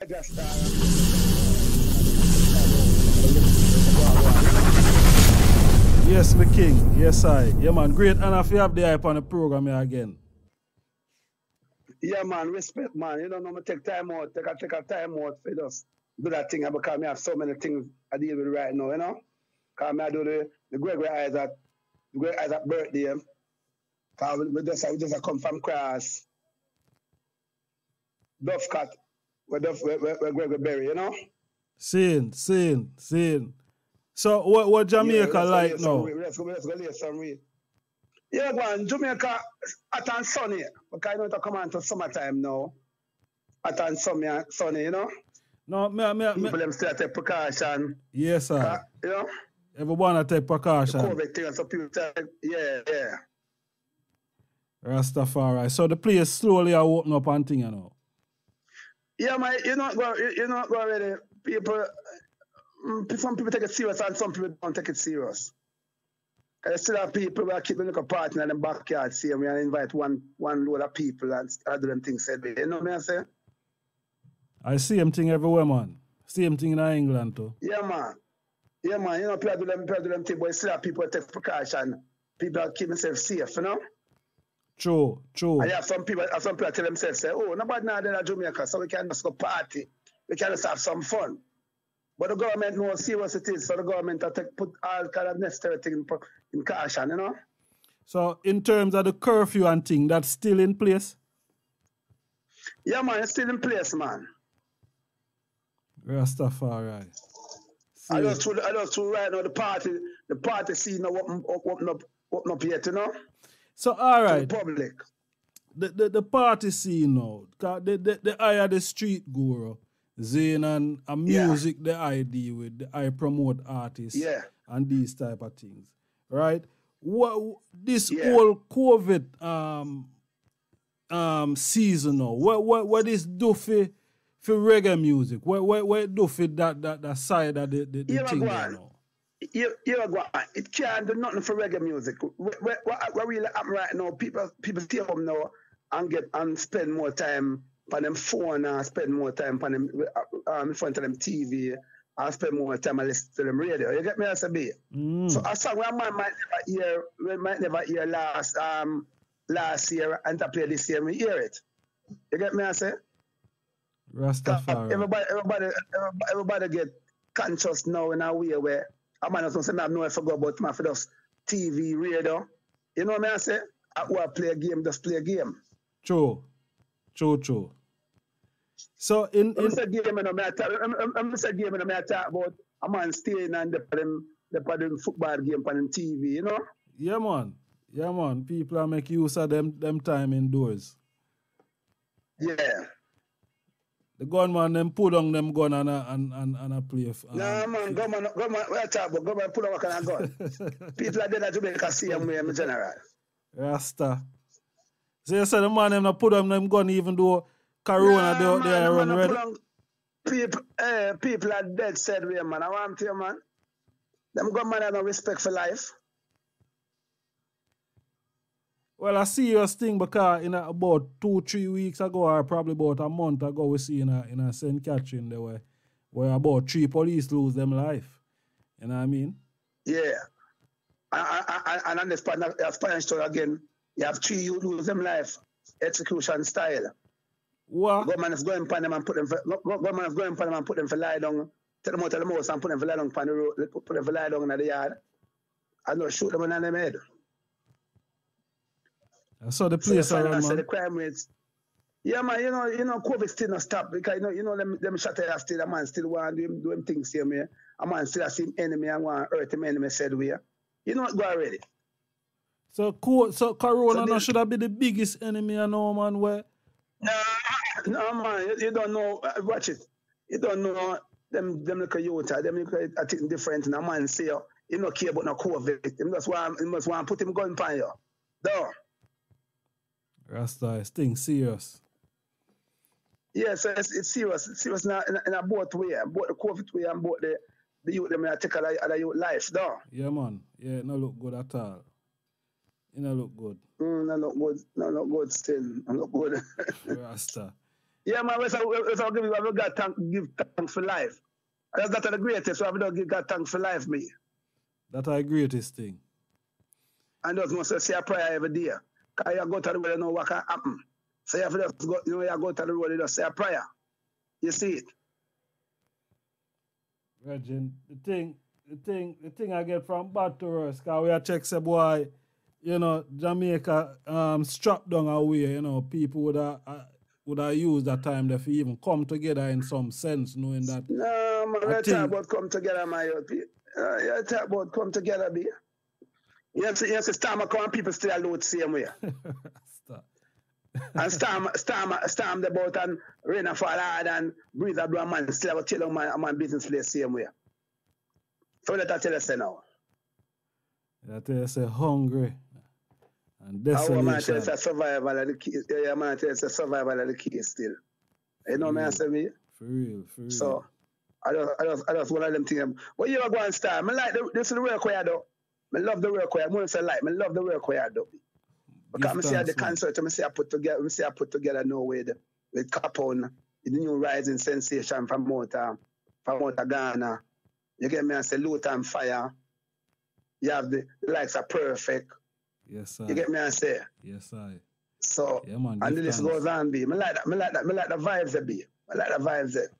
Yes, my king. Yes, I. Yeah, man. Great honor for you have the hype on the program here again. yeah, man, respect, man. You don't know me take time out, take a take a time out for just do that thing because I have so many things I deal with right now, you know. Cause I do the the Gregory Isaac, the Gregory Isaac birthday. Cause we, we just we just come from cross. Duff cut, where where, where, Gregory Berry, you know. Seeing, seeing, seeing. So what what Jamaica let's like now? Let's go, let's go lay some real. Yeah, go on. Jamaica hot and sunny. Because I know to come on to summertime now. Hot and sunny, sunny, you know. No, me, me, me, People them still take precaution. yes, sir. Uh, you know, Everyone to take precaution. COVID thing, so people take, yeah, yeah. Rastafari. So the place slowly are open up and thing, you know. Yeah, man, you know, go, you you know, go already. People, mm, some people take it serious and some people don't take it serious. And still have people who are keeping like a party in the backyard, see me and invite one one load of people and other them things said. You know what I say? I same thing everywhere, man. Same thing in England too. Yeah, man. Yeah, man. You know, people do them, people do them thing, but still have people take precaution. People are keep themselves safe, you know? True, true. And you have some people, have some people tell themselves, say, oh, nobody now there in Jamaica, so we can just go party. We can just have some fun. But the government knows serious it is, so the government will take, put all kind of necessary things in, in caution, you know? So in terms of the curfew and thing, that's still in place? Yeah, man, it's still in place, man. Rastafari. I See, just through, I just right now the party, the party scene open, open up, open up yet, you know? So all right. The public. the, the, the party scene now, the, the, the eye of the street guru, Zane and, and Yeah. music the I deal with, the I promote artists Yeah. and these type of things. Right? What this Yeah. whole COVID um um season now, what what what is do for for reggae music? What what what do for that that, that side of the, the, the Yeah, thing now? You, you go, it can't do nothing for reggae music. What, what, what really happen right now, people people stay home now and get and spend more time on them phone and spend more time on them um, in front of them TV and spend more time and listen to them radio. You get me as a bit? Mm. So a song where man might never hear, we might never hear last um last year and to play this year, we hear it. You get me I say? Rastafari. Everybody, everybody, everybody, everybody get conscious now in a way where a man doesn't say, I know I go about my for just TV, radio. You know what I say? I to play a game, just play a game. True. True, true. So in, I'm in say game, you know, me I talk, I'm, I'm, I'm say game, know, me talk about a man staying and the them, the them football game on them TV, you know? Yeah, man. Yeah, man. People are make use of them them time indoors. Yeah. The gunman them put on them gun and a, and and, and a play. f- Nah, um, man, go man, go man, what I talk about, go man, pull out what kind of gun. People are dead at Jamaica see them in general. Rasta. So you say the man them not put on them gun even though Corona they out there man, run red. People, eh, people are dead said way, man. I want to you, man. Them government have no respect for life. Well, a serious thing because in a, about two, three weeks ago, or probably about a month ago, we see in a in a St. Catherine there were where about three police lose them life. You know what I mean? Yeah. And, and, and on the Spanish, Spanish story again, you have three you lose them life, execution style. What? Government is going upon them and put them for, go- go- government is going upon them and put them for lie down, take them out of the house and put them for lie down upon the road, put, put them for lie down in the yard. And not shoot them in the head. I saw the So the place around, the crime rates. Yeah, man, you know, you know, COVID still not stop because you know, you know, them them shot there still a man still want to do him, do him things here, man. A man still has him enemy and want to hurt him enemy said we are. You know what go already. So, co- so Corona So should have been the biggest enemy I know, man. Where No, no man, you, you don't know uh, watch it. You don't know them them look at you, them look at a different and a man say uh, you, you no care about no COVID. Him just want him just want to put him gun pan you. No. Rasta is thing serious. Yes, it's, it's serious. It's serious in a, in a, both way, both the COVID way and both the the youth them take a of the youth life. No. Yeah, man. Yeah, it no look good at all. It no look good. Mm, no look good. No look good still. No look good. Rasta. Yeah, man, we shall give, we got thank, give thanks for life. That's that the greatest. We have to give God thanks for life, me. That are the greatest thing. And those must say a prayer every day. Because you go to the world and know what can happen. So you have to just go, you know, you go to the world and just say a prayer. You see it. Virgin, the thing, the thing, the thing I get from bad to us, cause we are check say boy, you know, Jamaica um strap down away, you know, people would have uh, would have used that time to even come together in some sense, knowing that. No, man, I talk about come together, my youth. Uh, you talk about come together, be. Yes, yes, Storm come people still load same way. and Storm, Storm, Storm the boat and rain and fall hard and breathe a blow man still have a chill on my, my business place same way. So that I tell you say now. I tell you say hungry and desolation. I man tell you say survival of the key. Yeah, man tell you say survival of the key still. You know me I mm. say me? For real, for real. So I just, I just, I just one of them things. What you are going to start? I like the, this is the work we do. I love the work we do. I say like, I love the work i do. Because I see the concert, I see I put together, I see I put together no with with Capone, the new rising sensation from Motor, from Motor Ghana. You get me? I say Luther and Fire. You have the likes are perfect. Yes, sir. You get me? I say. Yes, sir. So yeah, man, and the list goes on. Be, I like that. I like that. I like the vibes. Be. I like the vibes. There.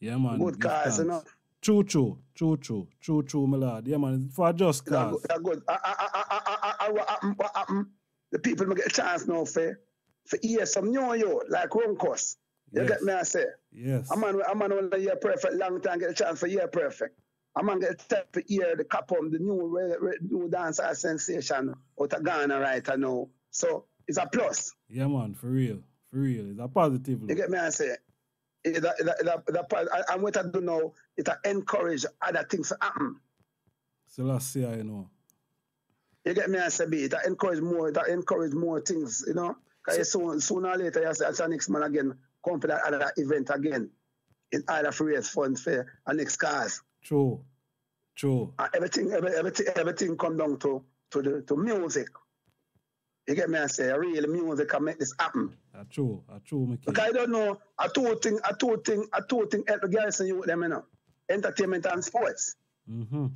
Yeah, man. Good cars, you know. True, true, true, true, true, true, my lad. Yeah, man. For just cars. Yeah, good. I, I, I, I, I, what happened? What happened? The people will get a chance now for, for hear some new yo, like Runcus. You yes. get me, I say? Yes. A man, a man will hear perfect long time, get a chance for hear perfect. A man get a chance for hear the Capone, the new, new dancer sensation out of Ghana right now. So it's a plus. Yeah, man, for real. For real. It's a positive. You get me, I say? It, it, it, it, and what I do now, it encourage other things to happen. So let's see, I know. You get me, I say, it encourage more, it encourage more things, you know. Because so, soon, sooner or later, you say, next man again, come for that other event again. In either for raise funds for a next cars. True. True. And everything, every, everything, everything come down to, to the to music. You get me? I say, real music can make this happen. A true, a true, my Because I don't know, a two thing, a two thing, a two thing help the guys and you with them, you know. Entertainment and sports. Mm-hmm.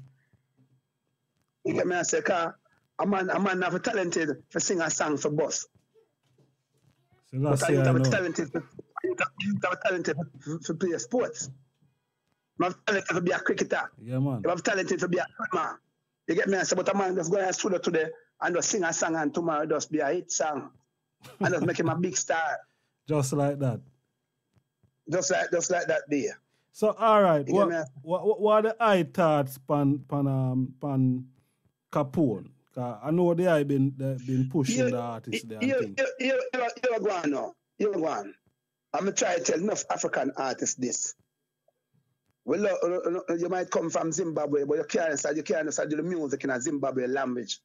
You get me? I say, cause a man, a man have a talented for sing a song for boss. So but I have a talented, you have a talented for, for play sports. You have talented to be a cricketer. Yeah, man. You have talented to be a man. You get me? I say, but a man just go to studio today and just sing a song and tomorrow just be a hit song. and just make him a big star. Just like that. Just like just like that there. So all right, what, what, what are the eye thoughts pan pan um pan Capone? I know they have been they been pushing you, the artist there. You, you, you, you, you're going now. You're going. I'm gonna try to tell enough African artists this. Well, you might come from Zimbabwe, but you can't understand, you can't understand the music in a Zimbabwe language.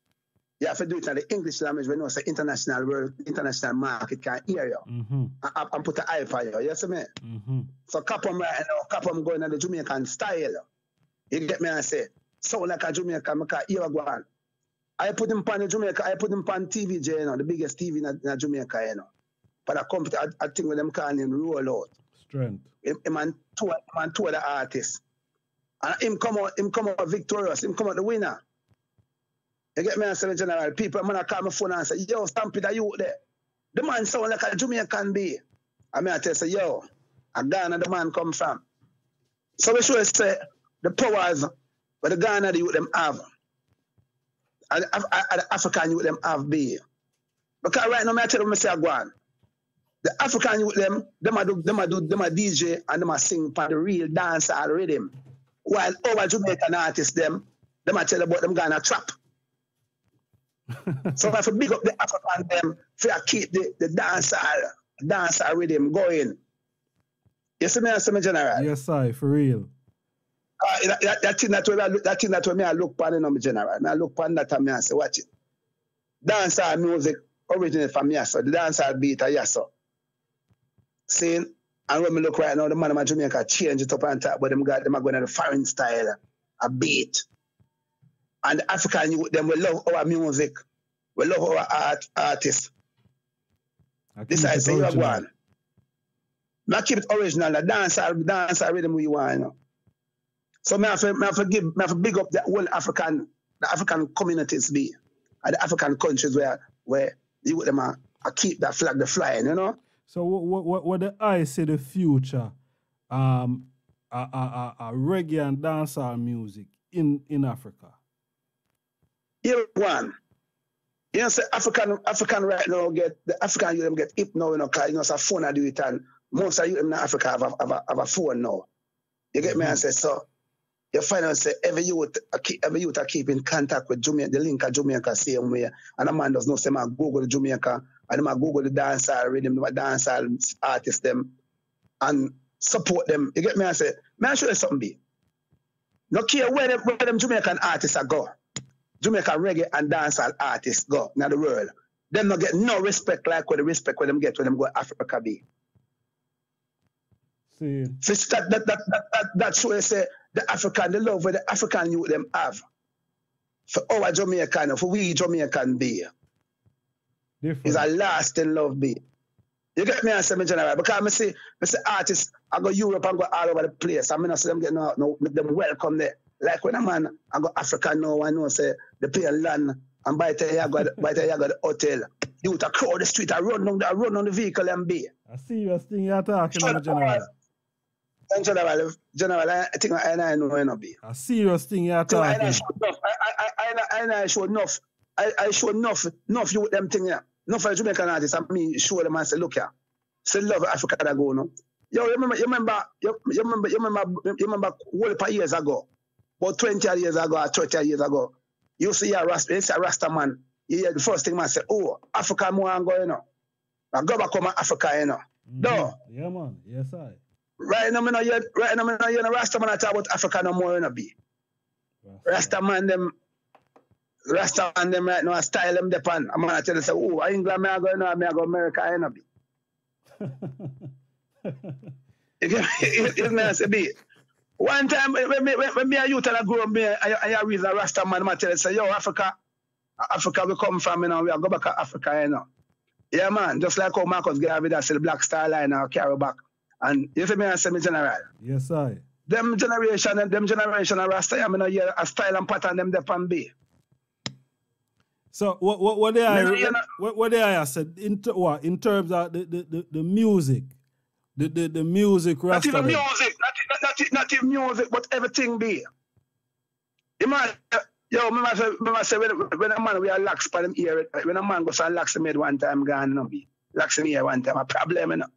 You have to do it in the English language when you say international world, international market can hear you mm-hmm. and, and, put an eye for you. You see me? Mm-hmm. So Capone right now, Capone going in the Jamaican style. You get me? I say, sound like a Jamaican, I can hear go on. I put him on the Jamaica, I put him on TVJ, you know, the biggest TV in, in Jamaica, you know. But I come to, I, I think when them calling him roll out. Strength. Him, him and two, him and two of the artists. And him come out, him come out victorious, him come out the winner. You get me I say general, people man I call my phone and say, yo, Stampede, are you there? The man sound like a Jamaican be. I mean I tell say, yo, a Ghana the man come from. So we should say the powers but the Ghana the youth them have. And the African youth them have be. Because right now I tell them I say on. The African youth them, them a do them a do them a DJ and them a sing for the real dancehall rhythm. While over Jamaican artists them, them a tell about them Ghana trap so I have to big up the African them for keep the, the dancer dancer rhythm going. You see me, I see me general. Yes, I for real. Uh, that, that, thing that way, that thing that me I look upon it, no, general. I look upon that and me I say, watch it. Dancer music originated from me, so the dancer beat, yes, so. See, and when me look right now, the man of my Jamaica change it up and talk, but them got them are going to the foreign style, a beat. And the African youth, them will love our music. We love our art, artists. This I say you are one. I keep it original, the dance, uh, dance uh, rhythm we want, you know. So me have to, me have to give, me have to big up the whole African, the African communities be, and the African countries where, where you them are, are keep that flag the flying, you know. So what what what the I say the future, um, a, a, a, a reggae and dancehall music in in Africa. Here one. You know, say African African right now get the African you them get hip now, you know, cause you know, it's a phone I do it and most of you in Africa have a, have a, have a phone now. You get mm-hmm. me? I say so. You find out say every youth, every youth are keep in contact with Jamaica, the link of Jamaica same way. And a man does not say, I Google Jamaica, and I Google the dancehall rhythm, the dancehall artists them, and support them. You get me? I say, man, show you something, B? No care where them, where them Jamaican artists are go. Jamaican reggae and dancehall artists go in the world. Them not get no respect like what the respect when them get when them go Africa be. See. So that, that, that, that, that, that's where I say the African, the love where the African youth them have. For our Jamaican, for we Jamaican be. Different. Is a lasting love be. You get me answer me general because I see I see artists I go Europe and go all over the place. I mean I see them out no, make them welcome there. Like when a man I go Africa now, I know say eh, they pay a land and by the time you go by the time you go the hotel, you would crowd the street, I run on the I run on the vehicle and be. I see you thing you're talking about general. General, general, I think I, I know I know be. A serious thing you're talking. I, I, I, I, I, I show enough. I, I show enough, enough you with them thing here. No for Jamaican artists, I mean, show them and say, look here, say love Africa that go, no. Yo, you remember, you remember, you, you remember, you remember, you remember, whole years ago, about 20 years ago or 30 years ago, you see a Rasta, you see a Rasta man, you hear the first thing man say, oh, Africa more and go, you know. I go back home Africa, you know. Mm-hmm. No. Yeah, man. Yes, I. Right now, me not hear, right now, me not hear no Rasta man talk about Africa no more, you know, be. Rasta, Rasta man, them, Rasta man them right now, style them depend. I'm gonna tell you say, oh, England me I go, you know, I go America, you know, be. you get me? You know, say, be. One time, when me, when me a youth and I grew up, me, I, I, I read a Rasta man, I tell you say, yo, Africa, Africa we come from, you know, we go back to Africa, you know. Yeah, man, just like how Marcus Garvey that the Black Star Line now carry back. And you see me and say me general. Yes, I. Them generation, them generation of Rasta, I mean, a style and pattern them depend be. So what what what they are what, what they are said in what in terms of the, the, the, the music, the, the, the music Not even music, even music, but everything be. You man, yo, me must say, me must say when, when a man we are lax for them ear, when a man goes and lax made one time gone, no be. Lax in here one time, a problem, you know.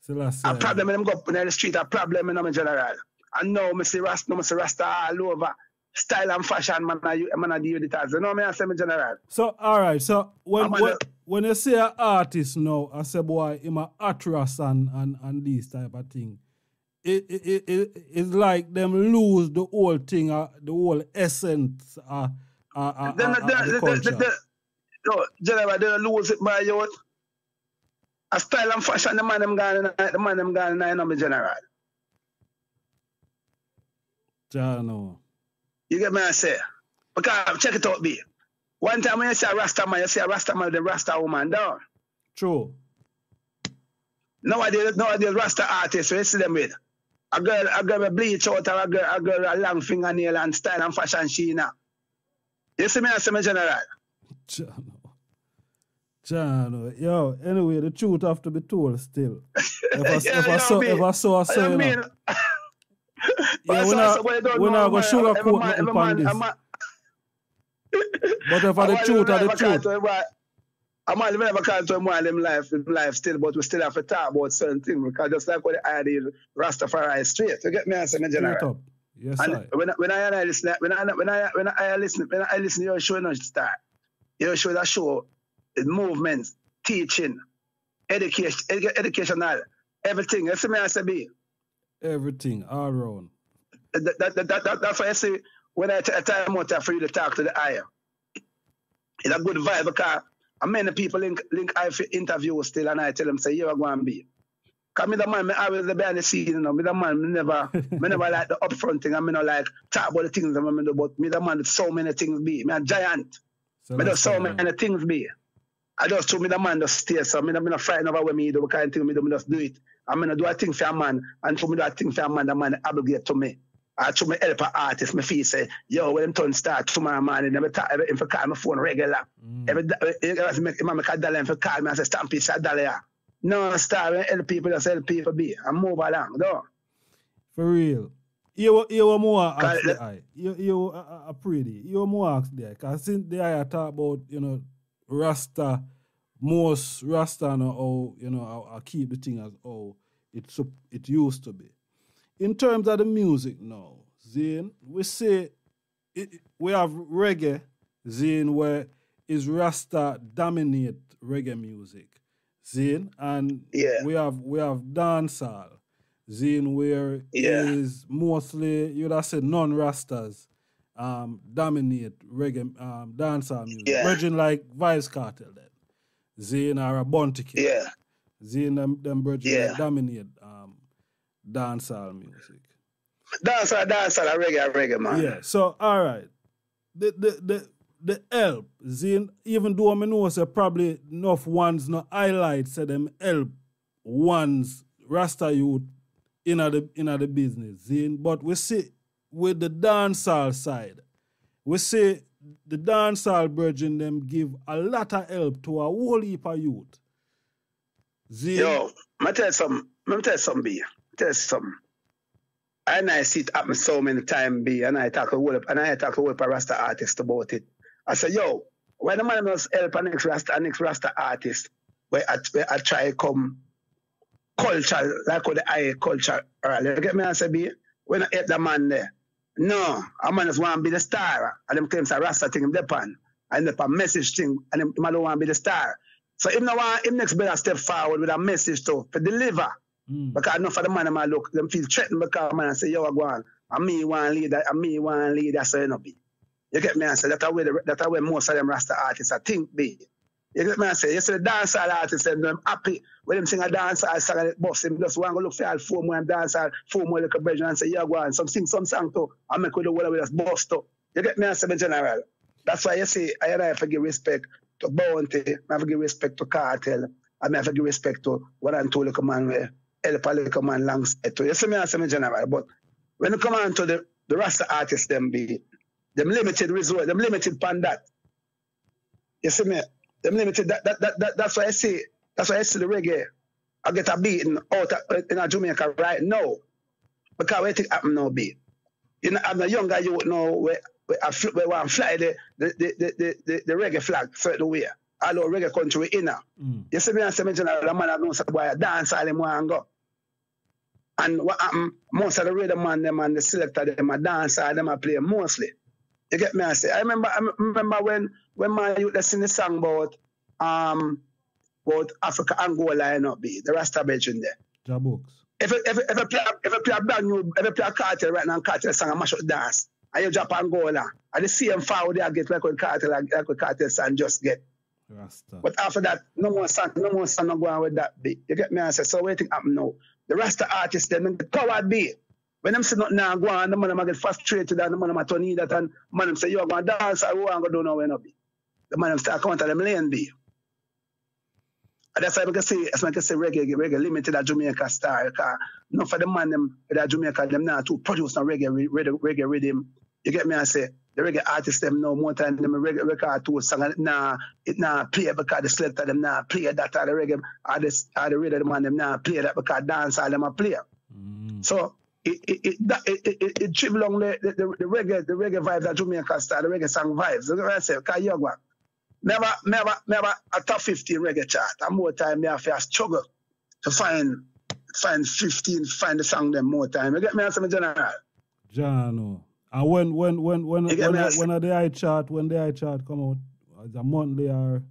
So a problem, when them go up in the street, a problem, you know, in general. And now, me see Rasta, me see Rasta all over style and fashion man I man I deal with it as. You know me I say me general. So all right, so when when, when you say an artist now, I say boy, him a actress and, and, and these type of thing. It, it, it, it's like them lose the whole thing, uh, the whole essence uh, uh, uh, then, uh, the, the, the, culture. The, the, no, general, they lose it by youth. A style and fashion, the man them gone, the man them gone, I know me general. Know. You get me I say? Because check it out, B. One time when you see a Rasta man, you see a Rasta man with a Rasta woman down. True. Nowadays, nowadays Rasta artists, you see them with a girl, a girl with bleach out or a girl, a girl a long fingernail and style and fashion she now. You see me I say me general? Jano. Jano. Yo, anyway, the truth have to be told still. If I, yeah, if I, saw, if I saw, I saw, you know. yeah, we're not, we're not going to sugarcoat nothing upon this. but if I the truth, I the truth. I might never come to more of them life, life still, but we still have to talk about certain things because just like what the idea Rastafari straight. You get me answer in general. Yes, and when, when I listen, when I when I when I listen, when I listen your show, not start. Your show that show, movements, teaching, education, educational, everything. You see me answer be. Everything, all around. That, that, that, that, that's why I say when I take time out for you to talk to the eye, it's a good vibe because many people link link I for interview still and I tell them say you're going to be. Cause me the man, me always the behind the scene, you know. Me the man, me never, me never like the upfront thing. I mean, not like talk about the things that me do, but me the man so many things be. Me a giant. So me do so man. many things be. I just told me the man just stay, so me, me not frightened over what me do, what kind of thing me do, me just do it I'm gonna do a thing for a man, and for me do a thing for a man, the man obligate to me. I to me help an artist, my feel say, yo, when them turn start tomorrow morning, every time every if I call my phone regular. Mm. Every every make make a dollar if I call me and say stamp piece a dollar. No when help people just help people be and move along. though. For real. You you more ask the eye. You you a, pretty. You more ask there. Cause since the eye I talk about, you know, Rasta, most Rasta know how, you know, I, I keep the thing as how it it used to be. In terms of the music now, Zane, we say it, we have reggae, Zane, where is Rasta dominate reggae music. Zane, and Yeah. we have we have dancehall. Zane where Yeah. is mostly you'd have said non-rastas um, dominate reggae um, dancehall music. Yeah. Virgin like Vybz Kartel then. Zane are a Bounty Kid. Yeah. Zane them, them Virgin Yeah. that dominate um, dancehall music. Dance a dance a reggae reggae man. Yeah. So all right. The the the the help, Zane, even though I know say probably enough ones no highlight say them help ones Rasta youth in the in the business, Zane. But we see with the dancehall side, we see the dancehall virgin them give a lot of help to a whole heap of youth. Zane, Yo, me tell you something. Me tell you something, You something. And I see it so many times, B, and I talk a whole and I talk a whole Rasta artist about it. I say, yo, when the man must help an next Rasta, an next Rasta artist, where I, where I try come culture, like what the I culture earlier. You get me? I say, B, when I help the man there, no, a man just want to be the star, and them claims a Rasta thing him depend, and the message thing, and him, him don't want to be the star. So if no want him next better step forward with a message to for deliver. Mm, Because enough of the man man look, them feel threatened because man say, yo, I go on. And me want lead that, and me want lead that, so you know be. You get me? I say that's the way the, that's the way most of them Rasta artists I think be. You get me? I say, you see the dancehall artists them, them happy when them sing a dancehall song and it bust him just want to look for all four more dancehall, four more little brethren and say, yeah, go on, some sing some song too. I make with the whole with us bust too. You get me? I say, in general. That's why you see, I and I have to give respect to Bounty, I have to give respect to Kartel, and I have to give respect to what I'm told little man where help a little man langs to. You see me, I say in general. But when it come on to the, the Rasta artists, them be, them limited resort, them limited pan that. You see me? Them limited, that, that, that, that, that's why I see, that's why I see the reggae. I get a beating out in a Jamaica right now. Because what think happen now, be? You know, I'm a younger youth now where, where where I fly the, the, the, the, the, the, reggae flag certain way. All over reggae country we in now. mm, You see me and say, me general, the man I know say, boy, dance all them want go. And what happen, most of the rhythm man, them and the selector, them, I dance all them, I play mostly. You get me? I say, I remember, I remember when, when my youth, they sing the song about, um, about Africa, Angola, you know, be, the Rasta Belgian there. Jabooks. If if, if, you play, if you play a brand new, if you play a Kartel right now, and Kartel song, and mash up dance, and you drop Angola, and the same forward they get like when Kartel, like when Kartel song just get. Rasta. But after that, no more son, no more son, no go on with that bit. You get me? I say, so what you think happen now? The the artists, them get coward be. When them say nothing now go on, the man them get frustrated and the man them turn that and man them say, you're going to dance, I want to do now when up be. The man them start coming to them lane be. And that's why I can say, that's I can say reggae, reggae limited at Jamaica star. Because none for the man them that Jamaica, them now to produce no reggae, reggae, reggae rhythm. You get me? I say, the reggae artists them know more time them reggae record to song and nah it nah play because the selector them nah play that or the reggae or the or the rhythm man them nah play that because dance all them a play. Mm, So it it it that, it, it, it, it dribble along the, the, the, the reggae the reggae vibes that Jamaica style the reggae song vibes. That's what I say. Cause you go. Never never never a top 15 reggae chart. And more time me have to struggle to find find 15 find the song them more time. You get me answer me general. Jano. And when when when when when when, when are the eye chart when the eye chart come out? It's a monthly or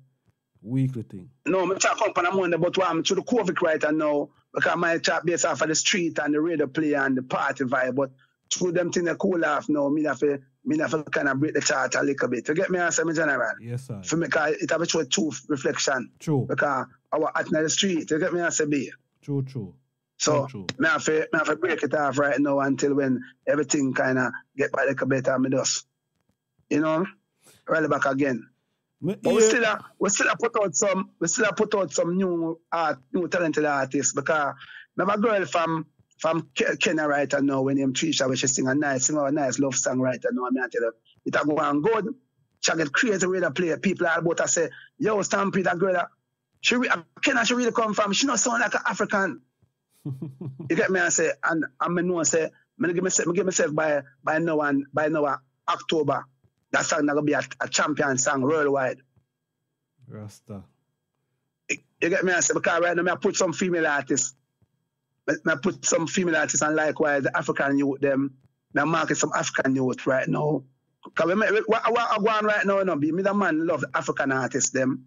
weekly thing. No, me talk up on a Monday, but I'm to the COVID right now because my chat based off of the street and the radio play and the party vibe. But through them thing they cool off now, me have to me have to kind of break the chart a little bit. You get me answer me general? Yes, sir. For me, it have a true truth reflection True. because our at the street. You get me answer be. True, true. So me have to me have to break it off right now until when everything kind of get back a little better. Me just you know rally back again. But we still a, we still a put out some we still a put out some new art new talented artists because I have a girl from from Kenya right now when him Trisha where she sing a nice sing a nice love song right now. I mean I tell you, it a go on good. She get crazy with the play. People are about to say, yo, Stampede, that girl, uh, she, uh, Kenya she really come from? She not sound like an African. You get me? I say, and I know I say, I give myself, give myself by by now and by now October, that song gonna be a, a champion song worldwide. Rasta. You, you get me? I say because right now I put some female artists, I put some female artists and likewise the African youth them. I market some African youth right now. Cause when me, what, what I go on right now, you know, be me the man love African artists them.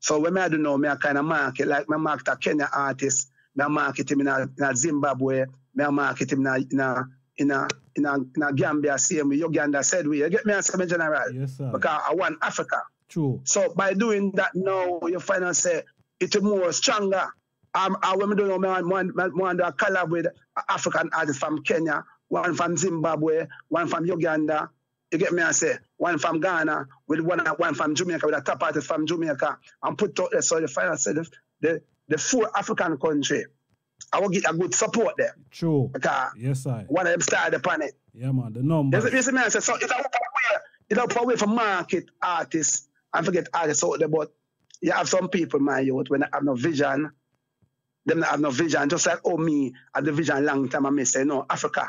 So when I do know, me I kind of market like me market a Kenya artist, market him in a, in a Zimbabwe, me market him in a, in a in a in a, in a Gambia, same way Uganda said we. You get me as a general? Yes, sir. Because I want Africa. True. So by doing that now, you find out say it's more stronger. Um, I when me don't know, want, me want to collab with African artists from Kenya, one from Zimbabwe, one from Uganda. You get me? I say one from Ghana with one one from Jamaica with a top artist from Jamaica, and put out there. So the final say the, the the four African country I will get a good support there. True. Because yes, I. One of them started the planet. Yeah, man. The number. You see, man, so it's a way, it's a way for market artists and forget artists out there, but you have some people, my youth, when they have no vision, them that have no vision, just like, oh, me, I have the vision long time, I may say, no, Africa.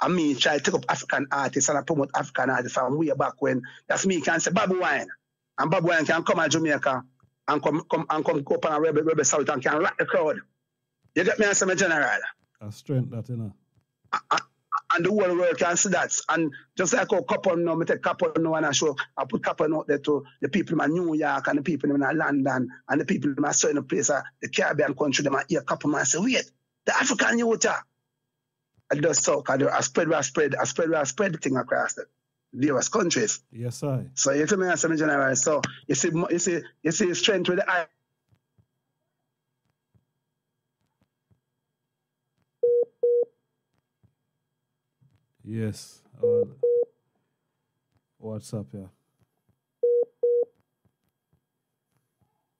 I mean, try to take up African artists and I promote African artists from way back when. That's me can say Bobi Wine. And Bobi Wine can come to Jamaica and come, come and come go up on a rebel, Rebel Salute and can rock the crowd. You get me as a general. A strength that, you know. And the whole world can see that. And just like a couple now, I take couple now and I show, I put couple out there to the people in New York and the people in London and the people in a certain place, uh, the Caribbean country, them hear couple man say, wait, the African youth, uh, I just talk, I spread, I spread, I spread, I spread the thing across the various countries. Yes, I. So you see me as a general. So you see, you see, you see strength with the eye. Yes. Uh, what's up, yeah?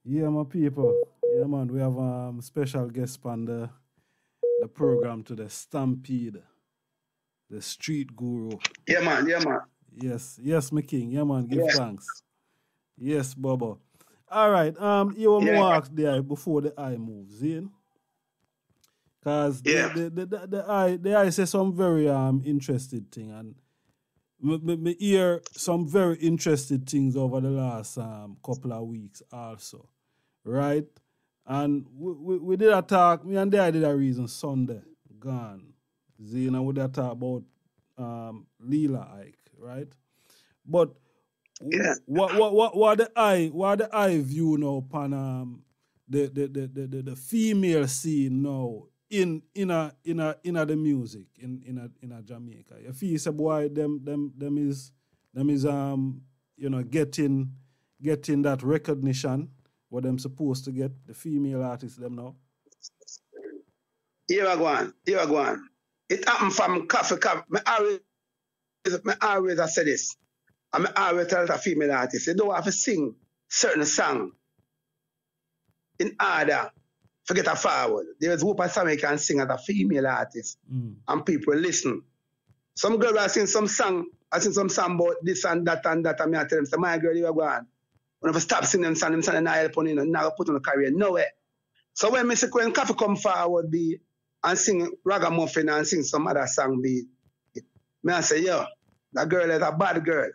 Yeah, my people. Yeah, man. We have a um, special guest on the, the program to the Stampede, the street guru. Yeah, man. Yeah, man. Yes, yes, my king. Yeah, man. Give Yeah. thanks. Yes, Bubba. All right. Um, you want Yeah. more ask there before the eye moves in? Cause Yeah. the, the, the, the eye the eye say some very um interested thing and me, me, me hear some very interested things over the last um couple of weeks also, right? And we, we, we did a talk. Me and the I did a reason Sunday gone. Zina we did a talk about um Lila Iké, right? But Yeah. what what what what the I what the I view now upon um the the, the, the, the the female scene now in in a in a in a the music in in a in a Jamaica. You feel say boy them them them is them is um you know getting getting that recognition what them supposed to get the female artists them now. Here I go on. Here I go on. It happened from Koffee cup. Me always, me always I say this. And me always tell the female artists, you don't have to sing certain song in order to get a forward. There is Whooper Sammy can sing as a female artist Mm. and people listen. Some girl will sing some song, I sing some song about this and that and that, and me I tell them, say, my girl, you are going. When I stop singing them song, them song, not help on you, now put on a career, nowhere. So when say when Koffee come forward be and sing ragamuffin and sing some other song be, me I say, yo, that girl is a bad girl.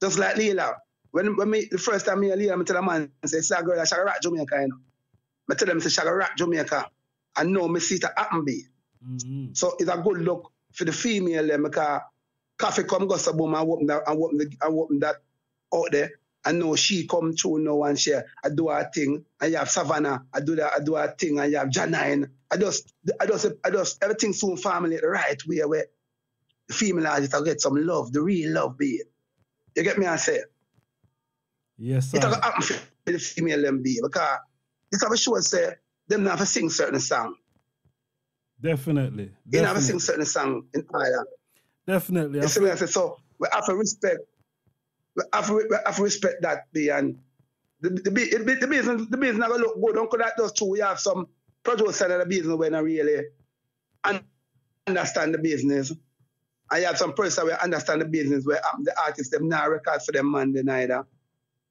Just like Lila. When, when me the first time me and Lila, I tell a man, I say, it's a girl that shall rock Jamaica, you know. I tell them say shall rock Jamaica. I know me see it happen be. Mm-hmm. So it's a good look for the female them because Koffee come go so boom and open that and open, the, and open that out there. I know she come through now and she I do her thing. And you have Sevana, I do that, I do her thing, and you have Janine. I just I just I just everything soon family the right way where the female artists will get some love, the real love be. You get me I say? Yes, It sir. will happen for the female them be because this have a show say them to sing certain song. Definitely. They never sing certain song in Ireland. Definitely. I You see what I say? So we have to respect. We have to, we have to respect that. Be and the the, the, the business the business gonna look good. Uncle that does too. We have some producer of the business when I really understand the business. I have some person who understand the business where um, the artists them now record for them man neither.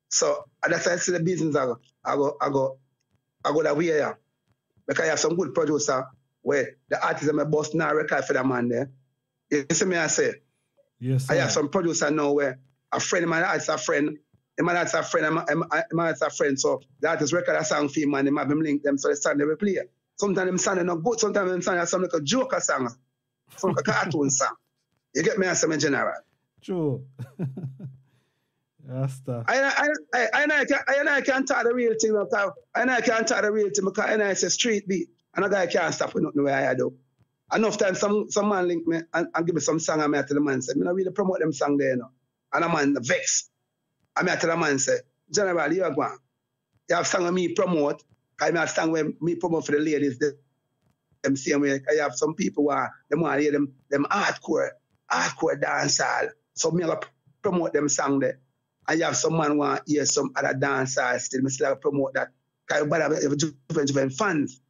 So that's why I see the business I go I go I go I go that way yeah. Because I have some good producer where the artists them boss now record for them man there. You see me I say? Yes. I have some producer now where a friend of mine artist a friend him and that's a friend, him, him that's a friend. So the artist record a song for him and him have him link them so the they will play. Sometimes them sound not good, sometimes them sound some like a joker song, some like a cartoon song. You get me as a general. True. The. I, I, I, I, I, can, I, I can't uh, talk the real thing. Because I, I can't talk the real thing because I, I say street beat. And a guy can't stop with nothing where I do. Enough time some some man link me and, and give me some song and I tell the man say, I don't really promote them song there, you know. And a man vex. I tell the man say, General, you are going. You have song me promote. I have song where me promote for the ladies. Them same way. I have some people who are them want to hear them them hardcore hardcore dancehall. So me have promote them song there. And you have someone man want to hear some other dancehall still. Me still have promote that. Because you have different, different fans.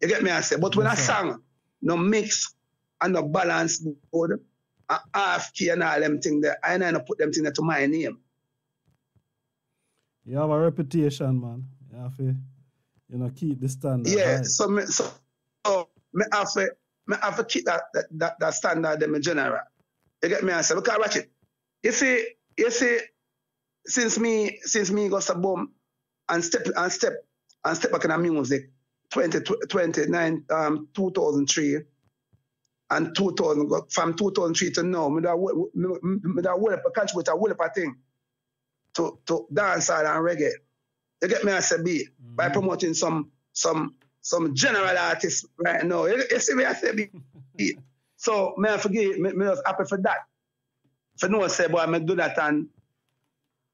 You get me I say? But when okay. a song no mix and no balance board, and half key and all them things there, I ain't put them things there to my name. You have a reputation, man. You have to, you know, keep the standard. Yeah, high. so me, so, so me have to, me have to keep that, that, that standard in general. You get me answer? Because watch it. You see, you see, since me since me got some boom and step and step and step back in the music 20, 29 um 2003 and 2000 from 2003 to now me that me, me that well up contribute a well up thing to to dancehall and reggae. You get me I say B mm-hmm. by promoting some some some general artists right now. You, you see me I say B. So may I forgive, me, me was happy for that. For no one say, boy, I do that and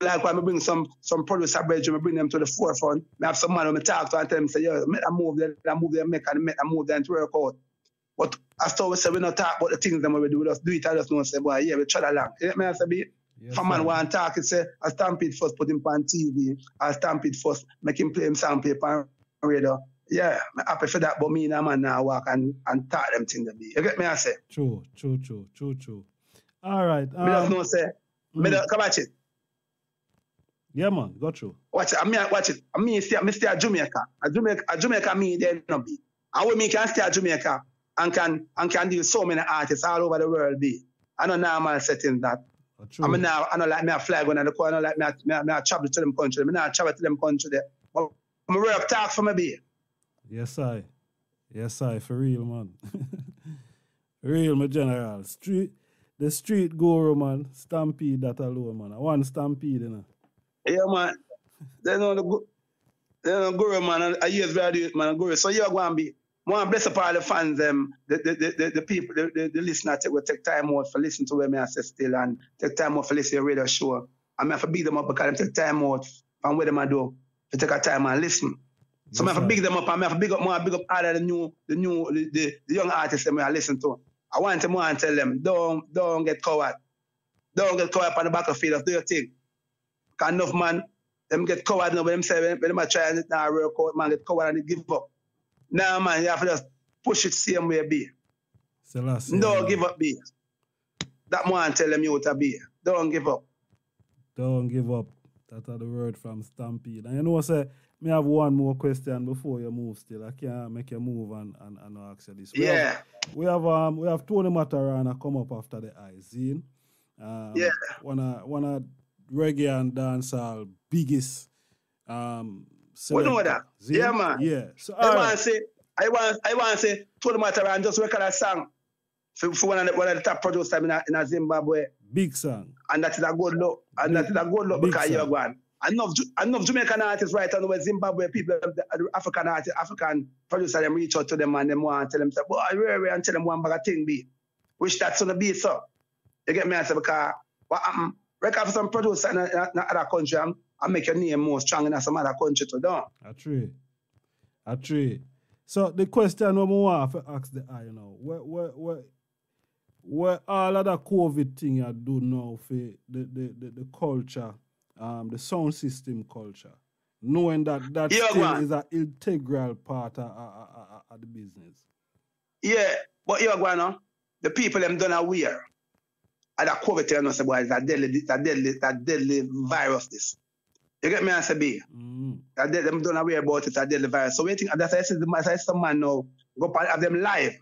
like when I bring some some producer bridge, I bring them to the forefront. I have some man when I talk to and tell them, say, yeah, make a move there, I move there, make and make a move there and to work out. But after we say we not talk about the things that we do, we just do it, I just know say, boy, yeah, we try along. You know me I say, be Yes, From man want talk, it say, I stamp it first, put him on TV. I stamp it first, make him play him sandpaper and radio yeah, I'm happy for that, but me and a man now walk and, and talk them things to be. You get me, I say? True, true, true, true, true. All right. Um, me don't know, say, mm. me don't, come watch it. Yeah, man, got you. Watch it, I mean, watch it. I mean, stay, I stay at Jamaica. At Jamaica, at Jamaica, me there no be. And when me can stay at Jamaica and can and can deal so many artists all over the world be. I know normal setting that. Oh, true. I mean now, I know like me a fly going to the corner, like me, me, me, me travel to them country. Me not travel to them country there. But I'm work talk for me be. Yes, I. Yes, I. For real, man. real, my general. Street, the street guru, man. Stampede that alone, man. I want stampede, you know. Yeah, man. They know the they know guru, man. I use radio, man. Guru. So you're going to be more bless up all the fans, them, the, the, the, the people, the, the, the listeners take, will take time out for listening to where I say still and take time out for listening to radio show. I mean have to beat them up because they take time out from where them I do to take a time and listen. So I have to big them up and I have to big up more, big up all of the new, the new, the, the, the young artists that I listen to. I want to more and tell them, don't, don't get caught. Don't get caught on the battlefield of do your thing. Because enough man, them get coward now when them say, when them try and now work out, man, get coward and they give up. Now, man, you have to just push it same way, be. Selassie, don't yeah. give up, be. That man tell them you to be. Don't give up. Don't give up. That's the word from Stampede. And you know what I say? Me have one more question before you move still. I can't make you move and, and, and ask you this. We yeah. Have, we have um we have Tony Matterhorn come up after the Izine. Um, yeah. One of one of reggae and dancehall biggest um we know that. Zine? Yeah man. Yeah. So I right. want to say I want I want to say Tony Matterhorn just record a song for, for one of the one of the top producers in, a, in Zimbabwe. Big song. And that is a good look. And Big, that is a good look because you're going enough enough Jamaican artists right now Zimbabwe people, uh, uh, the African artists, African producer them reach out to them and them want to tell them say, boy, really and tell them one bag of thing be. Which that's gonna be so. You get me answer because what happen? Record for some producer in, other country and, and make your name more strong in some other country to do. A true. A true. So the question we want to ask the uh, eye now, where where where where all of that COVID thing you do now for the, the, the, the culture um, the sound system culture knowing that that Yeah, still man. is an integral part of, of, of, the business. Yeah, but you go on, the people them done aware. And that COVID know, say, boy, it's a deadly, it's a deadly, it's a deadly virus, this. You get me, I say, B? Mm. That they, them don't aware about it, it's a deadly virus. So waiting, that's why I said, that's why some man now, go up and have them live.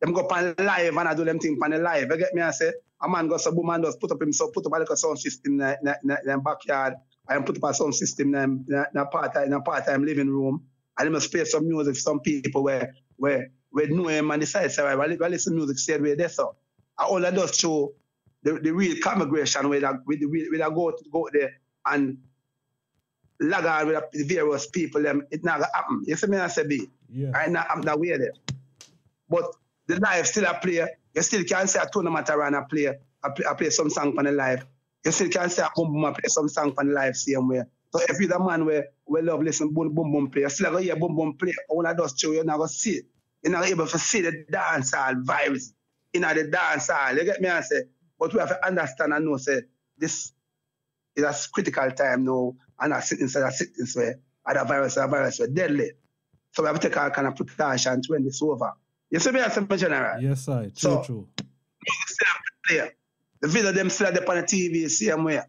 Them go up and live and I do them thing on the live. You get me, I say, a man goes, a woman does put up himself, put up a little sound system in the, in the, in the backyard, and put up a sound system in a part-time, in a part-time living room, and he must play some music for some people where, where, where know him and decide, say, right, well, well, listen to music, stay where they so. And all that does show the, the real congregation where that, with the, with that go, go there and lag on with the various people, them, it not happen. You see me, I say, B? Yeah. I not happen that way there. But the live still a play. You still can say a tournament around a play. I play, I play some song on the live. You still can say a boom boom I play some song on the live same way. So if you're the man where we love listen boom boom boom play, you still gonna hear boom boom play. All of those show you're not gonna see. You're not able to see the dance hall vibes in the dance hall. You get me I say? But we have to understand and know say this is a critical time now and I a sickness is a sickness where other virus is a virus where deadly. So we have to take our kind of precautions when it's over. You see me as a general? Yes, I. True, So- true. still have to play. The video them still there on the TV same way.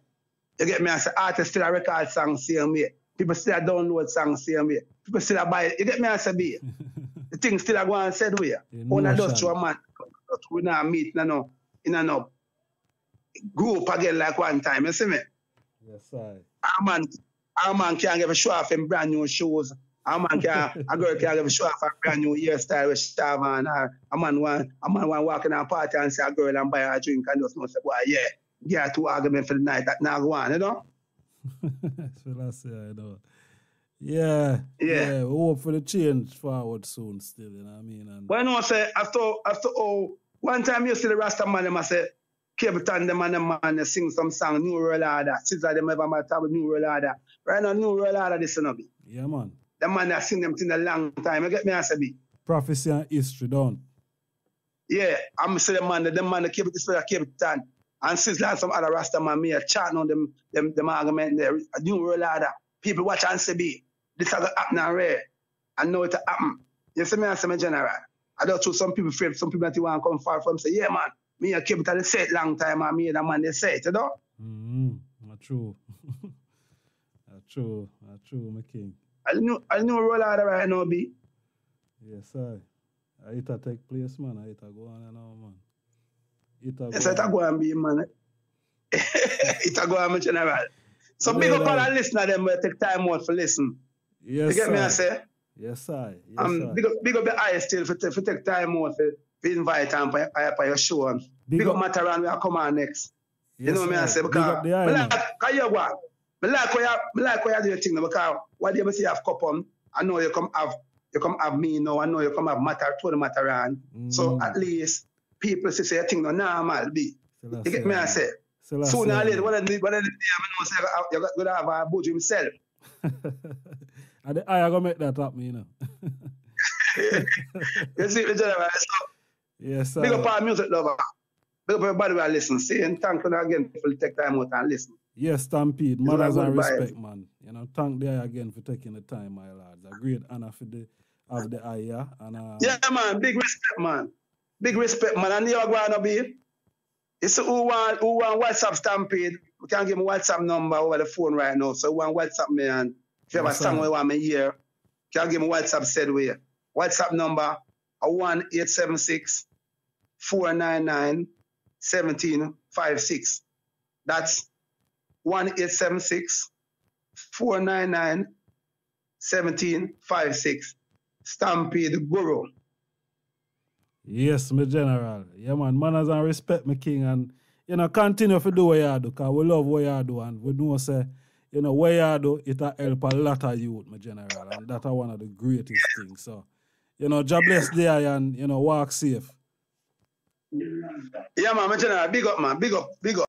You get me? I say artists still a record songs same way. People still a download songs same way. People still a buy it. You get me? I say be. the thing still a go on said way. When I those two a man we not meet no no in a no group again like one time. You see me? Yes, sir. A man, a man can't give a show off in brand new shoes. A man can, a girl can't give a show off a brand new hairstyle with have on. Or a man want, a man want walk in a party and see a girl and buy her a drink and just know say, boy, yeah, get two argument for the night that now go on, you know? That's what I I know. Yeah, Yeah. We hope for the change forward soon still, you know what I mean? And you know, say, after, after oh, one time you see the Rasta man, them I say, Capleton, them and them man, they sing some song, New World Order. Since them ever matter with New World Order. Right now, New World Order, this, you know, be. yeah, man. Them man that sing them thing a long time. You get me, I say, be. Prophecy and history, don't. Yeah, I'm say the man, the man that keep it this way, keep it done. And since last some other Rasta man me a chat on them them them argument there, a new world order. People watch and say be this has happen and rare. And know it happen. You see me I say general. I don't know some people afraid, some people that want to come far from say, yeah man, me a keep it and they say it long time and me and the man they say it, you know? Mm-hmm. Not true. Not true. Not true, my king. I know I know world order right now be. Yes. I it a take place, man. I it a go on and on, man. It a Yes, go it a go and be man. it a go be general. So big up all the listener them will take time out for listen. Yes, You get me I say? Yes, I. Yes, um, I. big up, big up the eye still for, for take time out for, for invite and for, for, your show. Big big, up, up- Mataran, we are come on next. you Yes, know me, I say, Big up the eye, like, you what? Me like how you, me like how you do your thing now, because what do you see you have cup on? I know you come have, you come have me now, I know you come have matter, to the Mataran. So Mm. at least people say, say your thing no normal, be. Still You get me, I say. I Sooner or later, one of the, one of the day, I know say, you're going to have a boot himself. and eye gonna make that happen, you know. You see, the general, so yes, sir. Big up our music lover. Big up everybody who are listening. Saying thank you again for take time out and listen. Yes, Stampede. Manners and gonna buy. respect, man. You know, thank the eye again for taking the time, my lads. A great honor for the of the eye, yeah. And uh, Yeah, man. Big respect, man. Big respect, man. And you're to be. It's who want who want WhatsApp stampede. We can give me WhatsApp number over the phone right now. So who want WhatsApp me and if you have Yes, a song we want me here, can give me WhatsApp said way. WhatsApp number one eight seven six four nine nine seventeen five six. That's one eight seven six four nine nine seventeen five six. Stampede Guru. Yes, my general. Yeah, man. Manners and respect, my king. And, you know, continue to do what you do, because we love what you do. And we know, say, you know, what you do, it'll help a lot of youth, my general. And that's one of the greatest things. So, you know, God bless there and, you know, walk safe. Yeah, man, my general, big up, man, big up, big up.